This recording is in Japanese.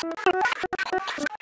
すいません。